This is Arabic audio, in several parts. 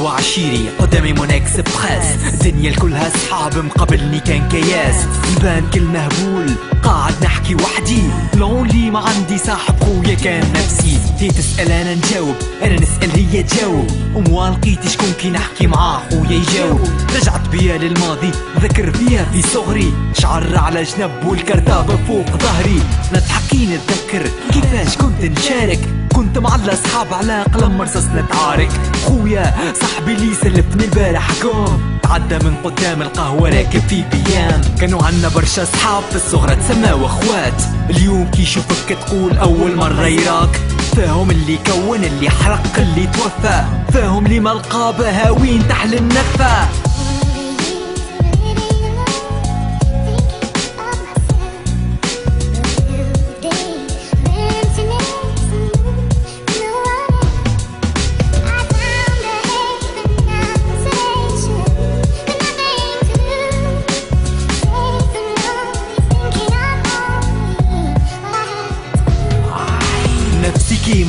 القهوة عشيري قدامي مونيكس بخاس. الدنيا الكلها صحاب مقابلني كان كياس. البان كل مهبول قاعد نحكي وحدي. لونلي ما عندي صاحب خويا كان نفسي. هي تسأل أنا نجاوب. أنا نسأل هي تجاوب. وما لقيت شكون كي نحكي معاه خويا يجاوب. رجعت بيا للماضي ذكر فيها في صغري. شعر على جنب والكرتابة فوق ظهري. نضحكي نتذكر كيفاش كنت نشارك. كنت مع الاصحاب على قلم رصاص نتعارك خويا صاحبي اللي سلفني البارح قوم تعدى من قدام القهوة راكب في بيام كانوا عنا برشا صحاب في الصغرى تسماو اخوات اليوم كي يشوفك تقول أول مرة يراك. فاهم اللي كون اللي حرق اللي توفى. فاهم اللي ما لقى بهاوين تحل النفا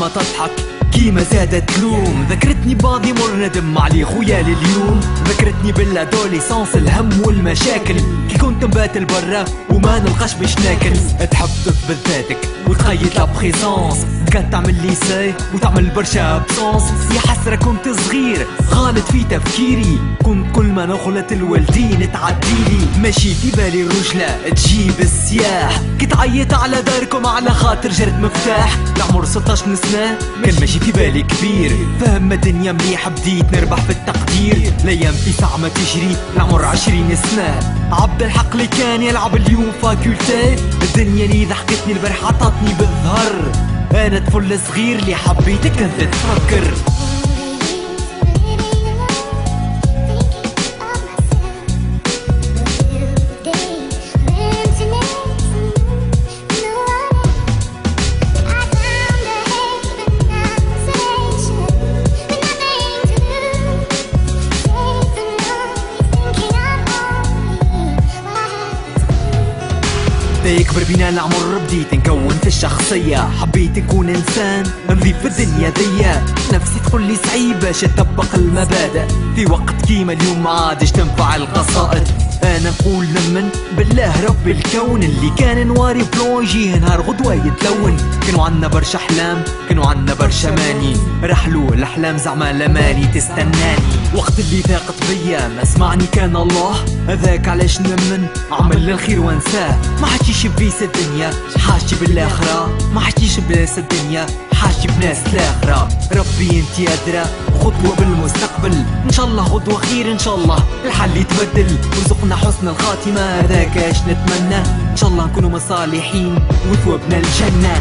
كيما تضحك. كيما زادت تلوم ذكرتني بعضي مر ندم علي خويا لليوم. ذكرتني بالادوليسونس الهم والمشاكل. كي كنت نبات برا وما نلقاش باش ناكل. تحب تثبت ذاتك وتخيط لا بريزونس. كانت تعمل لي ساي وتعمل برشا أبسونس. يا حسرة كنت صغير غالط في تفكيري. كنت كل ما نغلط الوالدين تعديلي. ماشي في بالي الرجلة تجيب السياح. كي تعيط على داركم على خاطر جرت مفتاح. العمر 16 سنة كان ماشي في بالي كبير. فهم الدنيا مليح بديت نربح في التقدير. الأيام في ساعة ما تجري العمر 20 سنة. عبد الحق اللي كان يلعب اليوم فاكولتي. الدنيا اللي ضحكتني البارح عطتني بالظهر. أنا طفل صغير اللي حبيتك أنت تفكر. يكبر بينا العمر بديت نكون في الشخصية. حبيت نكون إنسان نضيف في الدنيا ديا. نفسي تقول لي صعيب باش المبادئ. في وقت كيما اليوم ما عادش تنفع القصائد. أنا نقول نمن بالله رب الكون اللي كان نواري بلون يجيه نهار غدوة يتلون. كانوا عنا برشا أحلام كانوا عنا برشا ماني. رحلوا الأحلام زعما لماني تستناني. وقت اللي ثاقت بيا ما سمعني كان الله. هذاك علاش نمن؟ عمل الخير وانساه. ما حكيش بفيس الدنيا حاجتي بالآخرة. ما حكيش بناس الدنيا حاجتي بناس الاخرة ربي أنت أدرى. خطوة بالمستقبل. إن شاء الله غدوة خير إن شاء الله الحل يتبدل. ورزقنا حسن الخاتمة هذاك إيش نتمنى؟ إن شاء الله نكونوا مصالحين. وثوبنا الجنة